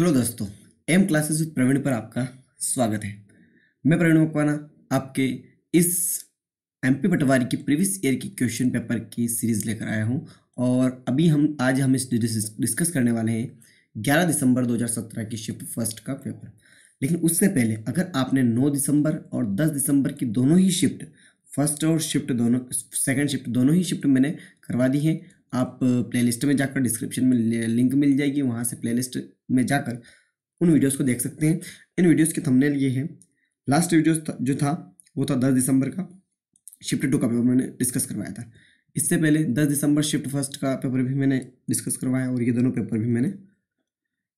Hello दोस्तों M classes with Praveen पर आपका स्वागत है। मैं प्रवीण मकवाना, आपके इस एमपी पटवारी की प्रीवियस ईयर की क्वेश्चन पेपर की सीरीज़ लेकर आया हूँ और अभी हम, आज हम इस डिस्कस करने वाले हैं 11 दिसंबर 2017 की शिफ्ट फ़र्स्ट का पेपर लेकिन उससे पहले, अगर आपने 9 दिसंबर और 10 दिसंबर की दोनों ही शिफ्ट फ़र्स्ट और शिफ्ट दोनों सेकेंड शिफ्ट दोनों ही शिफ्ट मैंने करवा दी है आप प्लेलिस्ट में जाकर डिस्क्रिप्शन में लिंक मिल जाएगी, वहाँ से प्लेलिस्ट में जाकर उन वीडियोस को देख सकते हैं। इन वीडियोस के थंबनेल ये है। लास्ट वीडियो जो था, वो था दस दिसंबर का। शिफ्ट टू का पेपर मैंने डिस्कस करवाया था। इससे पहले दस दिसंबर शिफ्ट फ़र्स्ट का पेपर भी मैंने डिस्कस करवाया और ये दोनों पेपर भी मैंने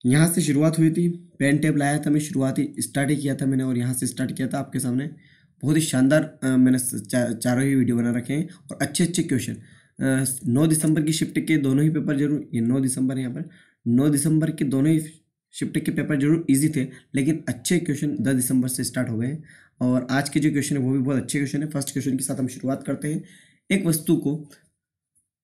यहाँ से शुरुआत हुई थी। पेन टेप लाया था मैं, शुरुआती स्टार्ट ही किया था मैंने और यहाँ से स्टार्ट किया था आपके सामने। बहुत ही शानदार मैंने चारों ही वीडियो बना रखे हैं और अच्छे अच्छे क्वेश्चन नौ दिसंबर की शिफ्ट के दोनों ही पेपर ज़रूर, ये नौ दिसंबर यहाँ पर, नौ दिसंबर के दोनों ही शिफ्ट के पेपर ज़रूर इजी थे, लेकिन अच्छे क्वेश्चन दस दिसंबर से स्टार्ट हो गए और आज के जो क्वेश्चन है, वो भी बहुत अच्छे क्वेश्चन है। फ़र्स्ट क्वेश्चन के साथ हम शुरुआत करते हैं। एक वस्तु को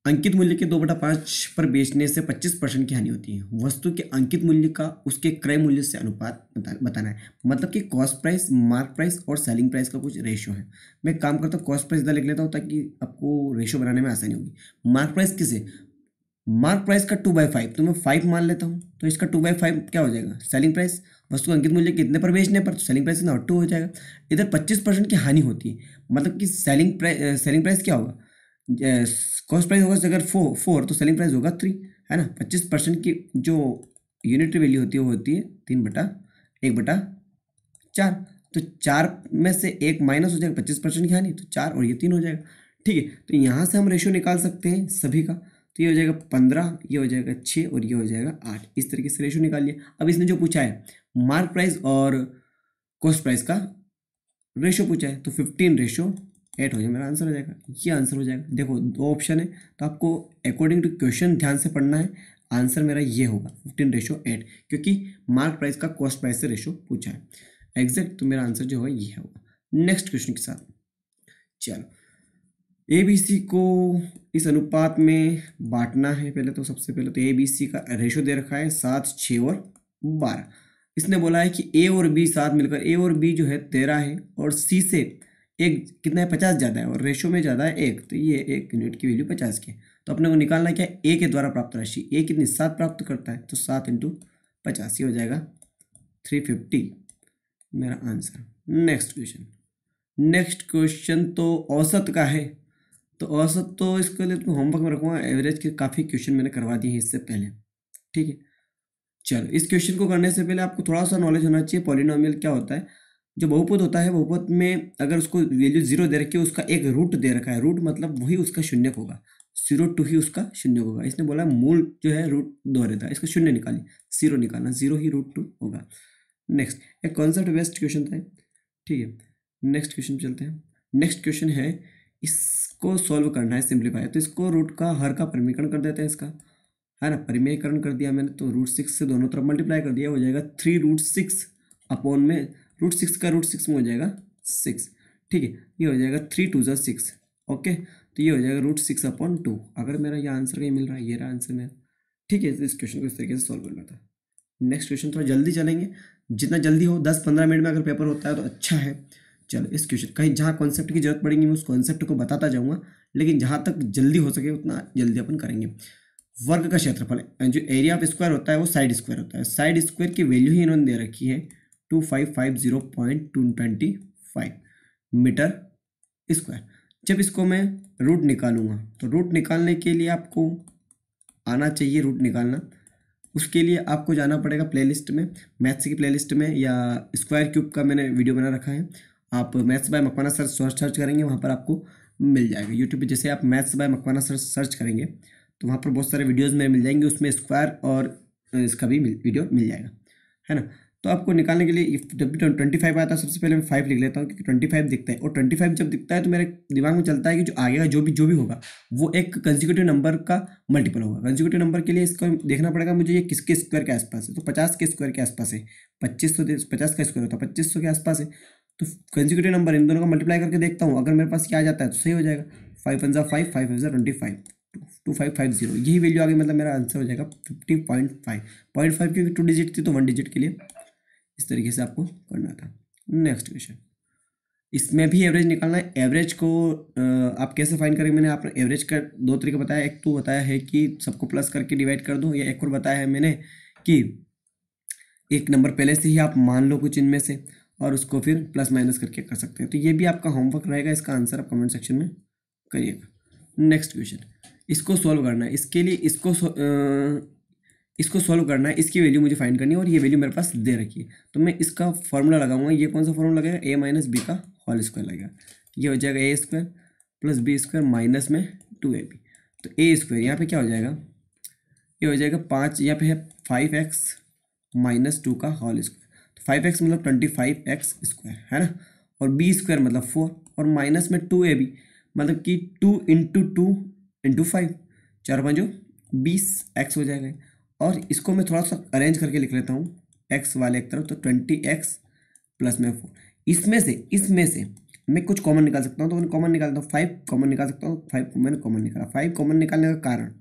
अंकित मूल्य के दो बटा पाँच पर बेचने से पच्चीस परसेंट की हानि होती है। वस्तु के अंकित मूल्य का उसके क्रय मूल्य से अनुपात बता, बताना है। मतलब कि कॉस्ट प्राइस मार्क प्राइस और सेलिंग प्राइस का कुछ रेशियो है। मैं काम करता हूँ कॉस्ट प्राइस इधर लिख लेता हूँ ताकि आपको रेशियो बनाने में आसानी होगी। मार्क प्राइस किसे? मार्क प्राइस का टू बाई फाइव तो मैं फाइव मान लेता हूँ तो इसका टू बाई फाइव क्या हो जाएगा? सेलिंग प्राइस वस्तु अंकित मूल्य कितने पर बेचने पर तो सेलिंग प्राइस कितना टू हो जाएगा। इधर पच्चीस परसेंट की हानि होती है। मतलब कि सेलिंग प्राइस सेलिंग प्राइस क्या होगा? कॉस्ट प्राइस होगा अगर फोर फोर तो सेलिंग प्राइस होगा थ्री है ना? पच्चीस परसेंट की जो यूनिटरी वैल्यू होती है, वो होती है तीन बटा, एक बटा चार। तो चार में से एक माइनस हो जाएगा, पच्चीस परसेंट की हानि तो चार और ये तीन हो जाएगा। ठीक है तो यहाँ से हम रेशियो निकाल सकते हैं सभी का। तो ये हो जाएगा पंद्रह, ये हो जाएगा छः और ये हो जाएगा आठ। इस तरीके से रेशियो निकाल लिया अब इसने जो पूछा है मार्क प्राइस और कॉस्ट प्राइस का रेशियो पूछा है तो फिफ्टीन रेशियो एट हो जाएगा मेरा आंसर हो जाएगा। ये आंसर हो जाएगा। देखो, दो ऑप्शन है तो आपको अकॉर्डिंग टू क्वेश्चन ध्यान से पढ़ना है। आंसर मेरा ये होगा फिफ्टीन रेशो एट क्योंकि मार्क प्राइस का कॉस्ट प्राइस से रेशो पूछा है। एग्जैक्ट तो मेरा आंसर जो होगा, ये होगा। नेक्स्ट क्वेश्चन के साथ। चलो। ए बी सी को इस अनुपात में बांटना है पहले तो सबसे पहले तो ए बी सी का रेशो दे रखा है, सात छः और बारह। इसने बोला है कि ए और बी साथ मिलकर ए और बी जो है तेरह है, और सी से एक कितना है? पचास ज़्यादा है और रेशो में ज़्यादा है एक। तो ये एक यूनिट की वैल्यू पचास की तो अपने को निकालना क्या ए के द्वारा प्राप्त राशि। ए कितनी? सात प्राप्त करता है तो सात इंटू पचासी हो जाएगा थ्री फिफ्टी मेरा answer next question next question तो औसत का है। तो औसत तो इसके लिए तो होमवर्क में रखूँगा। एवरेज के काफ़ी क्वेश्चन मैंने करवा दिए हैं इससे पहले। ठीक है? चलो, इस क्वेश्चन को करने से पहले आपको थोड़ा सा नॉलेज होना चाहिए। पॉलिनोमियल क्या होता है? जो बहुपद होता है, बहुपद में अगर उसको वैल्यू ज़ीरो दे रखी है, उसका एक रूट दे रखा है। रूट मतलब वही उसका शून्य होगा। ज़ीरो टू ही उसका शून्य होगा। इसने बोला मूल जो है रूट दो रहता है इसका शून्य निकाली। ज़ीरो निकालना ज़ीरो ही रूट टू होगा। नेक्स्ट एक कॉन्सेप्ट बेस्ट क्वेश्चन था। ठीक है नेक्स्ट क्वेश्चन चलते हैं। नेक्स्ट क्वेश्चन है, इसको सॉल्व करना है सिंप्लीफाई तो इसको रूट का हर का परिमीकरण कर देते हैं इसका। है ना? परिमेयकरण कर दिया मैंने तो रूट सिक्स से दोनों तरफ़ मल्टीप्लाई कर दिया, हो जाएगा थ्री रूट सिक्स अपॉन में रूट सिक्स का रूट सिक्स में हो जाएगा सिक्स। ठीक है, ये हो जाएगा थ्री टू ज़ा सिक्स। ओके तो ये हो जाएगा रूट सिक्स अपॉन टू। अगर मेरा ये आंसर कहीं मिल रहा है, ये रहा आंसर मेरा। ठीक है इस क्वेश्चन को इस तरीके से सॉल्व करना था। नेक्स्ट क्वेश्चन थोड़ा जल्दी चलेंगे। जितना जल्दी हो, दस पंद्रह मिनट में अगर पेपर होता है तो अच्छा है। चलो, इस क्वेश्चन कहीं जहाँ कॉन्सेप्ट की ज़रूरत पड़ेगी, मैं उस कॉन्सेप्ट को बताता जाऊँगा। लेकिन जहाँ तक जल्दी हो सके, उतना जल्दी अपन करेंगे। वर्ग का क्षेत्रफल, जो एरिया ऑफ़ स्क्वायर होता है, वो साइड स्क्वायर होता है। साइड स्क्वायर की वैल्यू ही इन्होंने दे रखी है। Two five five zero point two twenty five metre square. जब इसको मैं रूट निकालूँगा तो रूट निकालने के लिए आपको आना चाहिए रूट निकालना। उसके लिए आपको जाना पड़ेगा प्लेलिस्ट में मैथ्स की प्लेलिस्ट में या स्क्वायर क्यूब का मैंने वीडियो बना रखा है। आप maths by Makwana sir search करेंगे, वहाँ पर आपको मिल जाएगा। यूट्यूब पे जैसे आप maths by Makwana sir search करेंगे तो वहाँ पर बहुत सारे वीडियोज़ मेरे मिल जाएँगे, उसमें स्क्वायर और इसका भी वीडियो मिल जाएगा। है ना? तो आपको निकालने के लिए जब भी ट्वेंटी फाइव आता है, सबसे पहले मैं फाइव लिख लेता हूँ, क्योंकि ट्वेंटी फाइव दिखता है। और ट्वेंटी फाइव जब दिखता है तो मेरे दिमाग में चलता है कि जो आगे का जो भी जो भी होगा, वो एक कंजिक्यूटिव नंबर का मल्टीपल होगा। कंजिक्यूटिव नंबर के लिए इसको देखना पड़ेगा मुझे ये किसके स्क्वायर के आसपास है। तो पचास के स्क्वायर के आसपास है। पच्चीस सौ पचास का स्क्वायर होता है, पच्चीस सौ के आसपास है। तो कंजिक्यूटिव नंबर इन दोनों का मल्टीप्लाई करके देखता हूँ। अगर मेरे पास क्या आ जाता है तो सही हो जाएगा। फाइव वन ज़ा फाइव फाइव ज़ा twenty five two five five zero यही वैल्यू आ गई मतलब मेरा आंसर हो जाएगा fifty point five point five क्योंकि टू डिजिट थी तो वन डिजिट के लिए इस तरीके से आपको करना था। नेक्स्ट क्वेश्चन इसमें भी एवरेज निकालना है। एवरेज को आप कैसे फाइंड करेंगे? मैंने आप एवरेज का दो तरीके बताया एक तो बताया है कि सबको प्लस करके डिवाइड कर दो, या एक और बताया है मैंने कि एक नंबर पहले से ही आप मान लो कुछ इनमें से और उसको फिर प्लस माइनस करके कर सकते हैं। तो ये भी आपका होमवर्क रहेगा। इसका आंसर आप कमेंट सेक्शन में करिएगा। नेक्स्ट क्वेश्चन इसको सॉल्व करना है। इसके लिए इसको इसको सॉल्व करना है, इसकी वैल्यू मुझे फाइंड करनी है और ये वैल्यू मेरे पास दे रखी है। तो मैं इसका फॉर्मूला लगाऊँगा, ये कौन सा फॉर्मूला लगेगा ए माइनस बी का होल स्क्वायर लगेगा ये हो जाएगा A square plus B square minus में टू ए बी तो ए स्क्वायर यहाँ पे क्या हो जाएगा? ये हो जाएगा पाँच, यहाँ पे है फाइव एक्स माइनस टू का होल स्क्वायर तो फाइव एक्स मतलब ट्वेंटी फाइव एक्स स्क्वायर है ना? और बी स्क्वायर मतलब फोर और माइनस में टू ए बी मतलब कि two into two into five चार पाँचों बीस एक्स हो जाएगा। और इसको मैं थोड़ा सा अरेंज करके लिख लेता हूँ। एक्स वाले एक तरफ़ तो ट्वेंटी एक्स प्लस में फोर इसमें से इसमें से मैं कुछ कॉमन निकाल सकता हूँ। तो मैं कॉमन निकालता हूँ फाइव कॉमन निकाल सकता हूँ। फाइव मैंने कॉमन निकाला। फाइव कॉमन निकालने का कारण?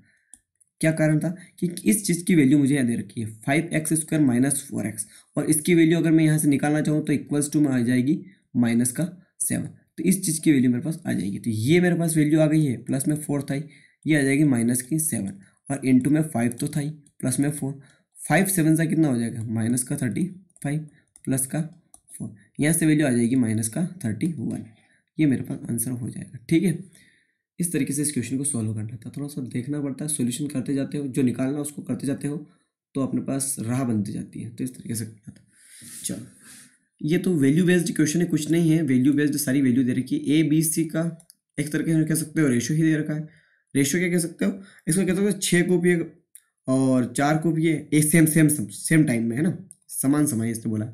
क्या कारण था? कि इस चीज़ की वैल्यू मुझे यहाँ दे रखी है। Five X square minus four X और इसकी वैल्यू अगर मैं यहाँ से निकालना चाहूँ तो इक्वल्स टू में आ जाएगी माइनस का सेवन तो इस चीज़ की वैल्यू मेरे पास आ जाएगी। तो ये मेरे पास वैल्यू आ गई है। प्लस में फोर था ये आ जाएगी माइनस की सेवन और इंटू में फाइव तो था ही। प्लस में फोर, फाइव, सेवन सा कितना हो जाएगा? माइनस का थर्टी, फाइव, प्लस का फोर। यहाँ से वैल्यू आ जाएगी माइनस का थर्टी वन। ये मेरे पास आंसर हो जाएगा, ठीक है? इस तरीके से इस क्वेश्चन को सॉल्व करना था। थोड़ा सा देखना पड़ता है, सोल्यूशन करते जाते हो, जो निकालना उसको करते जाते हो तो अपने पास राह बनती जाती है। तो इस तरीके से करना था। चलो, ये तो वैल्यू बेस्ड क्वेश्चन है, कुछ नहीं है। वैल्यू बेस्ड सारी वैल्यू दे रखी है। ए बी सी का एक तरीके से कह सकते हो रेशो ही दे रखा है। रेशो क्या कह सकते हो? इसको कह सकते हो छः को कॉपी और चार कॉपी है एक सेम सेम सेम टाइम में, है ना? समान समय इसने बोला,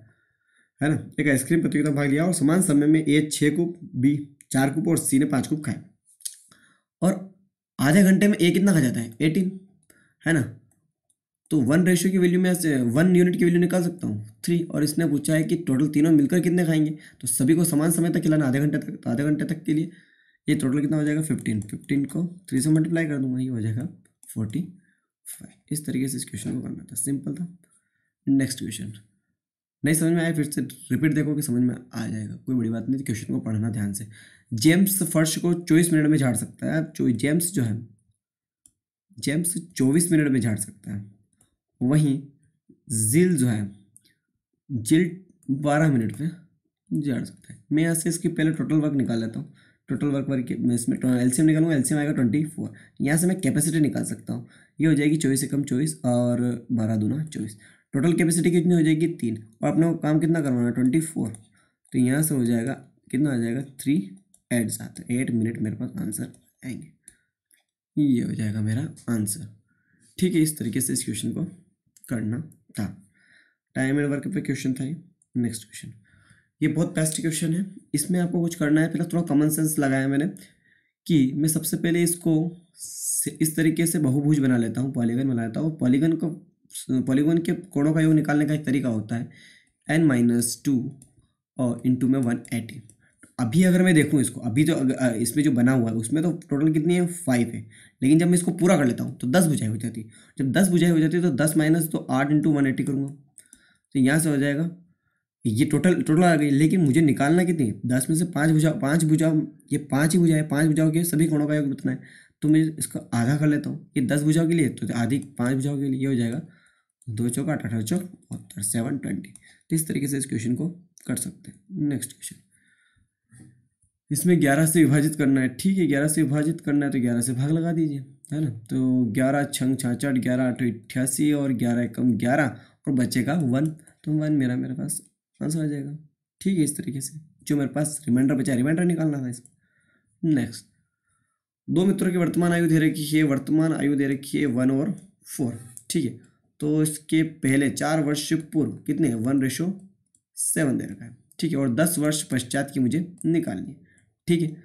है ना? एक आइसक्रीम प्रतियोगिता भाग लिया और समान समय में ए छः कूप बी चार कूप और सी ने पाँच कूप खाए और आधे घंटे में ए कितना खा जाता है? एटीन है ना? तो वन रेशियो की वैल्यू में वन यूनिट की वैल्यू निकाल सकता हूँ थ्री और इसने पूछा है कि टोटल तीनों मिलकर कितने खाएँगे? तो सभी को समान समय तक खिलाना, आधे घंटे तक तो आधे घंटे तक के लिए, ये टोटल कितना हो जाएगा? फिफ्टीन फिफ्टीन को थ्री से मल्टीप्लाई कर दूँगा, ये हो जाएगा फोर्टी फाइव इस तरीके से इस क्वेश्चन को करना था। सिंपल था। नेक्स्ट क्वेश्चन नहीं, समझ में आया? फिर से रिपीट देखो कि समझ में आ जाएगा। कोई बड़ी बात नहीं क्वेश्चन को पढ़ना ध्यान से। जेम्स फर्श को चौबीस मिनट में झाड़ सकता है। जेम्स जो है जेम्स चौबीस मिनट में झाड़ सकता है। वहीं जिल जो है जिल बारह मिनट में झाड़ सकता है। मैं यहाँ से इसकी पहले टोटल वर्क निकाल लेता हूँ। टोटल वर्क मैं इसमें एलसीएम निकालूँगा एलसीएम आएगा ट्वेंटी फोर यहाँ से मैं कैपेसिटी निकाल सकता हूँ। ये हो जाएगी चौबीस से कम चौबीस और बारह दूना चौबीस. टोटल कैपेसिटी कितनी हो जाएगी? तीन. और अपने को काम कितना करवाना है? ट्वेंटी फोर तो यहाँ से हो जाएगा, कितना आ जाएगा? थ्री एट सात. एट मिनट मेरे पास आंसर आएँगे. ये हो जाएगा मेरा आंसर ठीक है, इस तरीके से इस क्वेश्चन को करना था। टाइम एंड वर्क पे क्वेश्चन था ये। नेक्स्ट क्वेश्चन ये बहुत बेस्ट क्वेश्चन है। इसमें आपको कुछ करना है। पहले थोड़ा कॉमन सेंस लगाया मैंने कि मैं सबसे पहले इसको इस तरीके से बहुभुज बना लेता हूँ पॉलीगन बना लेता हूँ। पॉलीगन को पॉलीगन के कोणों का योग निकालने का एक तरीका होता है एन माइनस टू और इंटू में वन एटी अभी अगर मैं देखूँ इसको, अभी जो इसमें जो बना हुआ है, उसमें तो टोटल कितनी है? फाइव है। लेकिन जब मैं इसको पूरा कर लेता हूँ तो दस बुझाई हो जाती है। जब दस बुझाई हो जाती है तो दस माइनस तो आठ इंटू वन एटी करूँगा। तो यहाँ से हो जाएगा ये टोटल टोटल आ गई। लेकिन मुझे निकालना कितनी दस में से पाँच बुझाओ पाँच बुझाओ ये पाँच ही बुझाए पाँच बुझाओ के सभी कोणों का योग कितना है। तो मैं इसको आधा कर लेता हूँ। ये दस बुझाओ के लिए तो आधी पाँच बुझाओ के लिए हो जाएगा। दो चौक, आठ, अठारह चौक, बहत्तर सेवन ट्वेंटी। तो इस तरीके से इस क्वेश्चन को कर सकते हैं। नेक्स्ट क्वेश्चन इसमें ग्यारह से विभाजित करना है। ठीक है, ग्यारह से विभाजित करना है तो ग्यारह से भाग लगा दीजिए, है ना? तो ग्यारह छंग छाछठ ग्यारह आठ अट्ठासी और ग्यारह एकम ग्यारह और बचेगा वन। तो वन मेरा, मेरे पास आंसर आ जाएगा। ठीक है, इस तरीके से। जो मेरे पास रिमाइंडर बचा रिमाइंडर निकालना था इसमें। नेक्स्ट दो मित्रों की वर्तमान आयु दे रखी है, वर्तमान आयु दे रखी है वन और फोर ठीक है तो इसके पहले चार वर्ष पूर्व कितने वन रेशो सेवन दे रखा है। ठीक है, और दस वर्ष पश्चात की मुझे निकालनी है। ठीक है,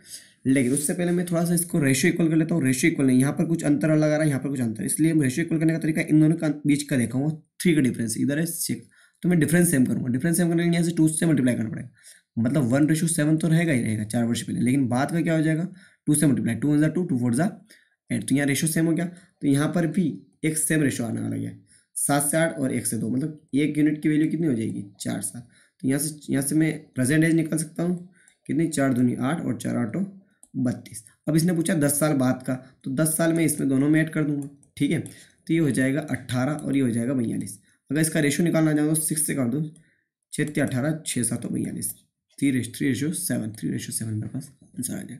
लेकिन उससे पहले मैं थोड़ा सा इसको रेशो इक्वल कर लेता हूँ। रेशो इक्वल नहीं, यहाँ पर कुछ अंतर लगा रहा है, यहाँ पर कुछ अंतर इसलिए रेशो इक्वल करने का तरीका इन दोनों का बीच का देखा हूँ थ्री का डिफरेंस इधर है सिक्स तो मैं डिफरेंस सेम करूँगा। डिफरेंस सेम करने के लिए यहाँ से टू से मल्टीप्लाई करना पड़ेगा। मतलब वन रेशो सेवन तो रहेगा ही रहेगा चार वर्ष पहले लेकिन बाद का क्या हो जाएगा? टू से multiply two one two two four ज़ा एट तो यहाँ रेशो सेम हो गया। तो यहाँ पर भी एक सेम रेशो आने वाला है सात से आठ और एक से दो। मतलब एक यूनिट की वैल्यू कितनी हो जाएगी? चार सात। तो यहाँ से यहाँ से मैं प्रेजेंट एज निकाल सकता हूँ। कितनी? चार दूनी आठ और चार आठों बत्तीस। अब इसने पूछा दस साल बाद का। तो दस साल में इसमें दोनों में ऐड कर दूँगा। ठीक है? तो ये हो जाएगा अट्ठारह और ये हो जाएगा बयालीस। अगर इसका रेशो निकालना चाहो तो सिक्स से कर दो। छः अठारह छः सात और बयालीस। Three ratio three ratio seven three ratio seven मेरे पास आंसर आ जाएगा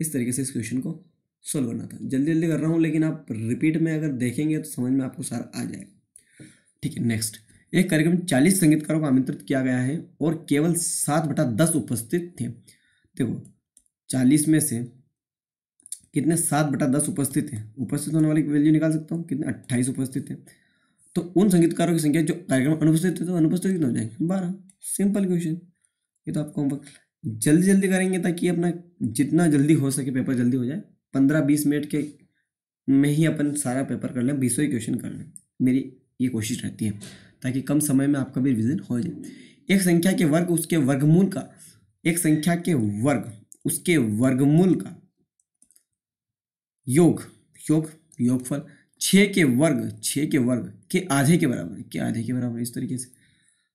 इस तरीके से इस क्वेश्चन को सोल्व करना था। जल्दी जल्दी कर रहा हूँ, लेकिन आप रिपीट में अगर देखेंगे तो समझ में आपको सारा आ जाएगा। ठीक है नेक्स्ट एक कार्यक्रम चालीस संगीतकारों को आमंत्रित किया गया है और केवल सात बटा दस उपस्थित थे। देखो, चालीस में से कितने सात बटा दस उपस्थित हैं? उपस्थित होने वाली वैल्यू निकाल सकता हूँ? कितने? अट्ठाईस उपस्थित हैं। तो उन संगीतकारों की संख्या जो कार्यक्रम अनुपस्थित थे तो अनुपस्थित हो जाएँगे? बारह। सिंपल क्वेश्चन ये तो आपको होमवर्क जल्दी जल्दी करेंगे ताकि अपना जितना जल्दी हो सके पेपर जल्दी हो जाए। पंद्रह बीस मिनट के में ही अपन सारा पेपर कर लें, बीसों ही क्वेश्चन कर लें। मेरी ये कोशिश रहती है, ताकि कम समय में आपका भी रिविजन हो जाए। एक संख्या के वर्ग, उसके वर्गमूल का, एक संख्या के वर्ग, उसके वर्गमूल का योग योग, योगफल छ के वर्ग छः के वर्ग के आधे के बराबर, के आधे के बराबर, इस तरीके से।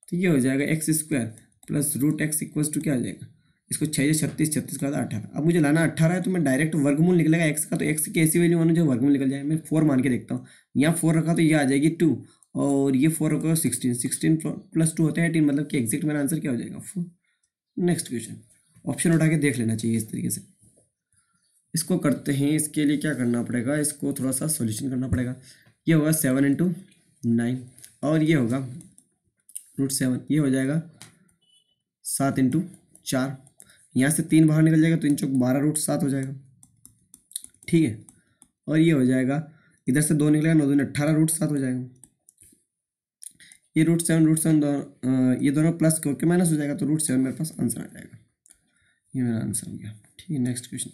तो ये हो जाएगा X square plus root X equals two क्या आ जाएगा? इसको छः से छत्तीस छत्तीस का अठारह। अब मुझे लाना अट्ठारह है तो मैं डायरेक्ट वर्गमूल निकलेगा एक्स का तो एक्स की ऐसी वैल्यू मानो जो वर्गमूल निकल जाए। मैं फोर मान के देखता हूँ। यहाँ फोर रखा तो ये आ जाएगी टू और ये फोर रखा सिक्सटीन सिक्सटीन प्लस टू होता है एटीन मतलब कि एग्जैक्ट मेरा आंसर क्या हो जाएगा? फोर नेक्स्ट क्वेश्चन ऑप्शन उठा के देख लेना चाहिए इस तरीके से। इसको करते हैं, इसके लिए क्या करना पड़ेगा? इसको थोड़ा सा सोल्यूशन करना पड़ेगा। ये होगा सेवन इंटू नाइन और ये होगा रूट सेवन ये हो जाएगा सात इंटू चार। यहाँ से तीन बाहर निकल जाएगा तो इन चौक बारह रूट सात हो जाएगा। ठीक है? और ये हो जाएगा, इधर से दो निकलेगा, नौ दो अट्ठारह रूट सात हो जाएगा। ये रूट सेवन रूट सेवन दोनों ये दोनों प्लस करके माइनस हो जाएगा तो रूट सेवन मेरे पास आंसर आ जाएगा। ये मेरा आंसर हो गया। ठीक है नेक्स्ट क्वेश्चन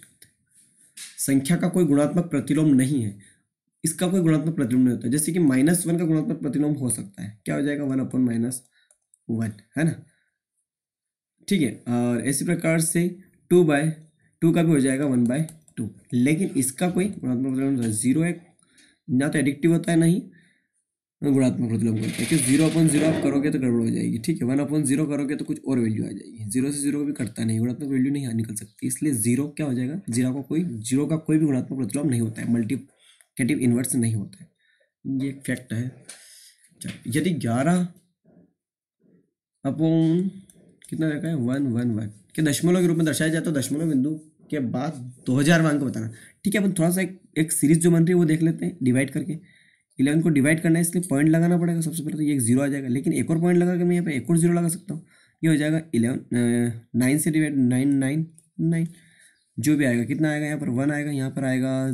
संख्या का कोई गुणात्मक प्रतिलोम नहीं है, इसका कोई गुणात्मक प्रतिलोम नहीं होता। जैसे कि माइनस वन का गुणात्मक प्रतिलोम हो सकता है। क्या हो जाएगा? वन अपॉन माइनस वन है ना? ठीक है, और इसी प्रकार से टू बाय टू का भी हो जाएगा वन बाय टू लेकिन इसका कोई गुणात्मक प्रतिलोम ज़ीरो है, ना तो एडिक्टिव होता है, नहीं। गुणात्मक प्रतिलोम करते हैं कि ज़ीरो अपन ज़ीरो आप करोगे तो गड़बड़ हो जाएगी, ठीक है? वन अपन ज़ीरो करोगे तो कुछ और वैल्यू आ जाएगी। ज़ीरो से ज़ीरो भी कटता नहीं, गुणात्मक वैल्यू नहीं निकल सकती। इसलिए ज़ीरो क्या हो जाएगा? ज़ीरो का कोई ज़ीरो का कोई भी गुणात्मक प्रतिलोम नहीं होता है। मल्टीप्लिकेटिव इन्वर्स नहीं होता है। ये फैक्ट है। यदि ग्यारह अपन कितना रखा है? वन वन वन के दशमलव के रूप में दर्शाया जाता है, दशमलव बिंदु के बाद दो हज़ार को बताना। ठीक है, अपन थोड़ा सा एक सीरीज़ जो बन रही है, वो देख लेते हैं डिवाइड करके। इलेवन को डिवाइड करना है, इसलिए पॉइंट लगाना पड़ेगा सबसे पहले तो ये एक ज़ीरो आ जाएगा। लेकिन एक और पॉइंट लगा के मैं यहाँ पे एक और ज़ीरो लगा सकता हूँ। ये हो जाएगा इलेवन नाइन से डिवाइड नाइन नाइन नाइन जो भी आएगा, कितना आएगा यहाँ पर? वन आएगा, यहाँ पर आएगा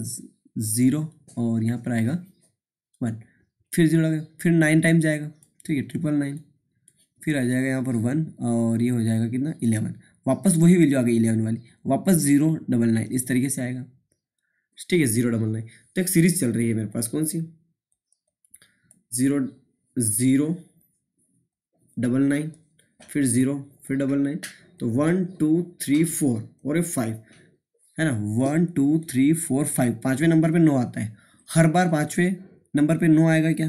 ज़ीरो और यहाँ पर आएगा वन फिर ज़ीरो लगा, फिर नाइन टाइम जाएगा ठीक है ट्रिपल नाइन फिर आ जाएगा यहाँ पर वन और ये हो जाएगा कितना? इलेवन वापस वही वैल्यू आ गई इलेवन वाली। वापस ज़ीरो डबल नाइन इस तरीके से आएगा। ठीक है ज़ीरो डबल नाइन तो एक सीरीज़ चल रही है मेरे पास। कौन सी? ज़ीरो ज़ीरो डबल नाइन, फिर ज़ीरो, फिर डबल नाइन तो वन, टू, थ्री, फोर, और ये फाइव, है ना? One, two, three, four, five, पाँचवें नंबर पे नो आता है। हर बार पाँचवें नंबर पे नो आएगा क्या?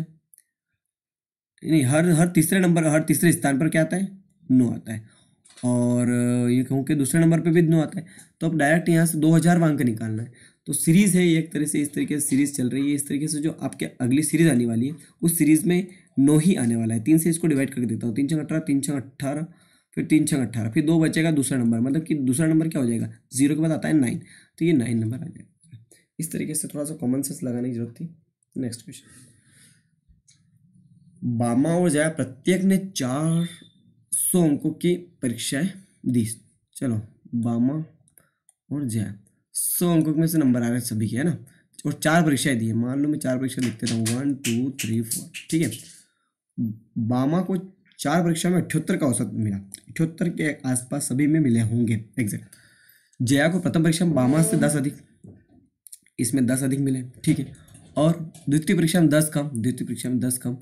नहीं, हर हर तीसरे नंबर, हर तीसरे स्थान पर क्या आता है? नो आता है। और ये कहूँ कि दूसरे नंबर पे भी नो आता है। तो अब डायरेक्ट यहाँ से दो हज़ार कर निकालना है। तो सीरीज़ है एक तरह से, इस तरीके से सीरीज़ चल रही है, इस तरीके से जो आपके अगली सीरीज़ आने वाली है, उस सीरीज़ में नौ ही आने वाला है। तीन से इसको डिवाइड करके देता हूँ, तीन छः अठारह, तीन छः अट्ठारह, फिर तीन छः अट्ठारह, फिर दो बचेगा दूसरा नंबर मतलब कि दूसरा नंबर क्या हो जाएगा? ज़ीरो के बाद आता है नाइन तो ये नाइन नंबर आ जाएगा। इस तरीके से थोड़ा सा कॉमन सेंस लगाने की ज़रूरत थी। नेक्स्ट क्वेश्चन बामा और जया प्रत्येक ने चार सौ अंकों की परीक्षाएँ दी। चलो, बामा और जया। सौ अंकों में से नंबर आ रहे हैं सभी के, है ना? और चार परीक्षाएँ दी है। मान लो मैं चार परीक्षा लिख देता हूँ वन, टू, थ्री, फोर, ठीक है? बामा को चार परीक्षा में अठहत्तर का औसत मिला। अठहत्तर के आसपास सभी में मिले होंगे। एग्जैक्ट जया को प्रथम परीक्षा में बामा से दस अधिक। इसमें दस अधिक मिले, ठीक है? और द्वितीय परीक्षा में दस कम, द्वितीय परीक्षा में दस कम।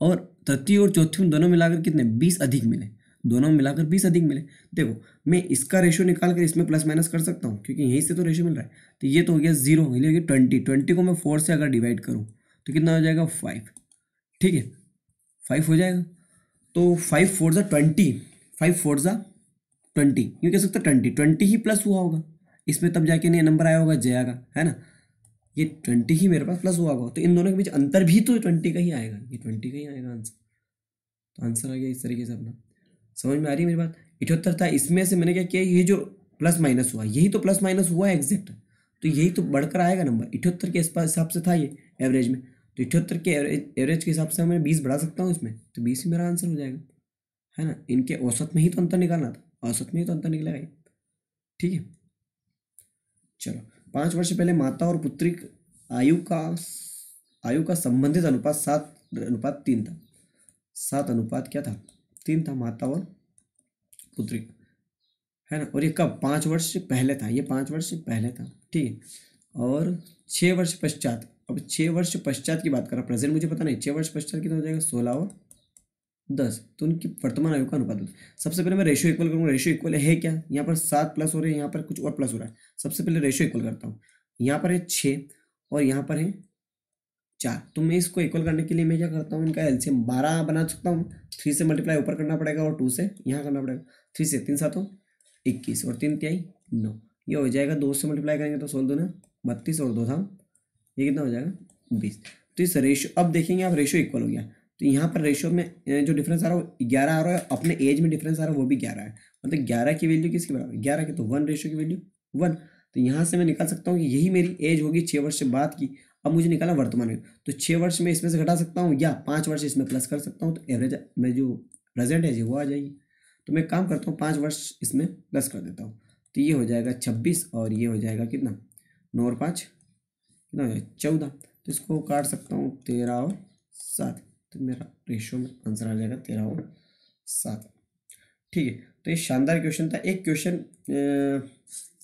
और तृतीय और चौथी में दोनों मिलाकर कितने? बीस अधिक मिले। दोनों में मिलाकर बीस अधिक मिले। देखो, मैं इसका रेशियो निकाल कर इसमें प्लस माइनस कर सकता हूँ, क्योंकि यहीं से तो रेशो मिल रहा है। तो ये तो हो गया ज़ीरो हो गया ट्वेंटी ट्वेंटी को मैं फोर से अगर डिवाइड करूँ तो कितना हो जाएगा फाइव ठीक है? फाइव हो जाएगा। तो फाइव फोर ज़ा ट्वेंटी फाइव फोर ज़ा ट्वेंटी यूँ कह सकते ट्वेंटी ट्वेंटी ही प्लस हुआ होगा। इसमें तब जाके नहीं नंबर आया होगा, जया आएगा है ना? ये ट्वेंटी ही मेरे पास प्लस हुआ होगा। तो इन दोनों के बीच अंतर भी तो ट्वेंटी का ही आएगा। ये ट्वेंटी का ही आएगा आंसर तो आंसर आ गया इस तरीके से अपना। समझ में आ रही है मेरी बात? इठहत्तर था, इसमें से मैंने क्या किया, ये जो प्लस माइनस हुआ, यही तो प्लस माइनस हुआ है एग्जैक्ट तो यही तो बढ़कर आएगा नंबर इठहत्तर के हिसाब से था ये एवरेज में। तो इठहत्तर के एवरेज एवरेज के हिसाब से मैं बीस बढ़ा सकता हूँ इसमें तो बीस ही मेरा आंसर हो जाएगा। है ना? इनके औसत में ही तो अंतर निकालना था, औसत में ही तो अंतर निकलेगा ये। ठीक है? चलो, पाँच वर्ष पहले माता और पुत्री आयु का आयु का संबंधित अनुपात सात अनुपात तीन था। सात अनुपात क्या था? तीन था माता और पुत्री। है ना? और ये कब? पाँच वर्ष से पहले था। ये पाँच वर्ष से पहले था। ठीक है? और छः वर्ष पश्चात। अब छः वर्ष पश्चात की बात करा प्रेजेंट मुझे पता नहीं। छः वर्ष पश्चात कितना हो जाएगा? सोलह और दस। तो उनकी वर्तमान आयु का अनुपात सबसे पहले मैं रेशो इक्वल करूँगा। रेशो इक्वल है क्या? यहाँ पर सात प्लस हो रहे हैं। यहाँ पर कुछ और प्लस हो रहा है। सबसे पहले रेशो इक्वल करता हूँ। यहाँ पर है छः और यहाँ पर है चार तो मैं इसको इक्वल करने के लिए मैं क्या करता हूँ, इनका एलसीएम बारह बना सकता हूँ। थ्री से मल्टीप्लाई ऊपर करना पड़ेगा और टू से यहाँ करना पड़ेगा। थ्री से तीन सातों, इक्कीस और तीन त्याई नौ। ये हो जाएगा दो से मल्टीप्लाई करेंगे तो सोलह ना बत्तीस और दो था, ये कितना हो जाएगा? बीस। तो इस रेशो अब देखेंगे आप रेशो इक्वल हो गया। तो यहाँ पर रेशो में जो डिफरेंस आ रहा है ग्यारह आ रहा है, अपने एज में डिफरेंस आ रहा है, वो भी ग्यारह है। मतलब ग्यारह की वैल्यू किसके बराबर ग्यारह की तो वन रेशो की वैल्यू वन तो यहाँ से मैं निकाल सकता हूँ कि यही मेरी एज होगी छः वर्ष बाद की। अब मुझे निकाला वर्तमान में तो छः वर्ष में इसमें से घटा सकता हूँ या पाँच वर्ष इसमें प्लस कर सकता हूँ तो एवरेज में जो प्रेजेंट है जी वो आ जाएगी। तो मैं काम करता हूँ, पाँच वर्ष इसमें प्लस कर देता हूँ। तो ये हो जाएगा छब्बीस और ये हो जाएगा कितना? नौ और पाँच। कितना हो जाएगा? चौदह। तो इसको काट सकता हूँ, तेरह और सात। तो मेरा रेशो में आंसर आ जाएगा तेरह और सात। ठीक है तो ये शानदार क्वेश्चन था। एक क्वेश्चन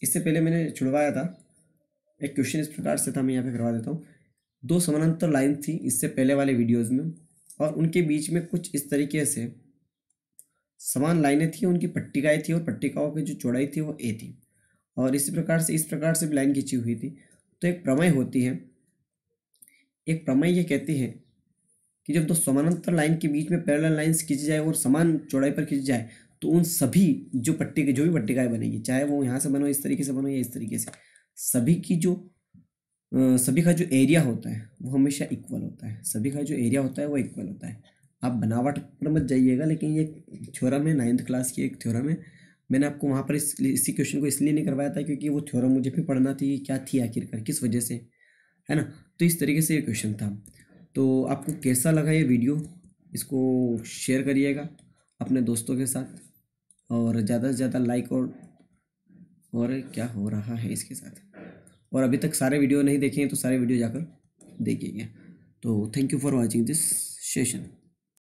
इससे पहले मैंने छुड़वाया था। एक क्वेश्चन इस प्रकार से था, मैं यहाँ पे करवा देता हूँ। दो समानांतर लाइन थी इससे पहले वाले वीडियोज़ में और उनके बीच में कुछ इस तरीके से। समान लाइनें थी, उनकी पट्टिकाएँ थी और पट्टिकाओं की जो चौड़ाई थी वो ए थी और इसी प्रकार से, इस प्रकार से भी लाइन खींची हुई थी। तो एक प्रमेय होती है। एक प्रमेय ये कहती है कि जब दो समानांतर लाइन के बीच में पैरेलल लाइंस खींची जाए और समान चौड़ाई पर खींची जाए तो उन सभी जो पट्टी के जो भी पट्टिकाएँ बनेगी, चाहे वो यहाँ से बनो, इस तरीके से बनो या इस तरीके से सभी की जो सभी का जो एरिया होता है, वो हमेशा इक्वल होता है। सभी का जो एरिया होता है, वो इक्वल होता है। आप बनावट पर मत जाइएगा, लेकिन ये थ्योरम है नाइन्थ क्लास की एक थ्योरम है। मैंने आपको वहाँ पर इस, इसी क्वेश्चन को इसलिए नहीं करवाया था क्योंकि वो थ्योरम मुझे भी पढ़ना थी, क्या थी आखिरकार, किस वजह से? है ना? तो इस तरीके से ये क्वेश्चन था। तो आपको कैसा लगा ये वीडियो इसको शेयर करिएगा अपने दोस्तों के साथ और ज़्यादा से ज़्यादा लाइक और और क्या हो रहा है इसके साथ। और अभी तक सारे वीडियो नहीं देखे हैं तो सारे वीडियो जाकर देखिएगा तो thank you for watching this session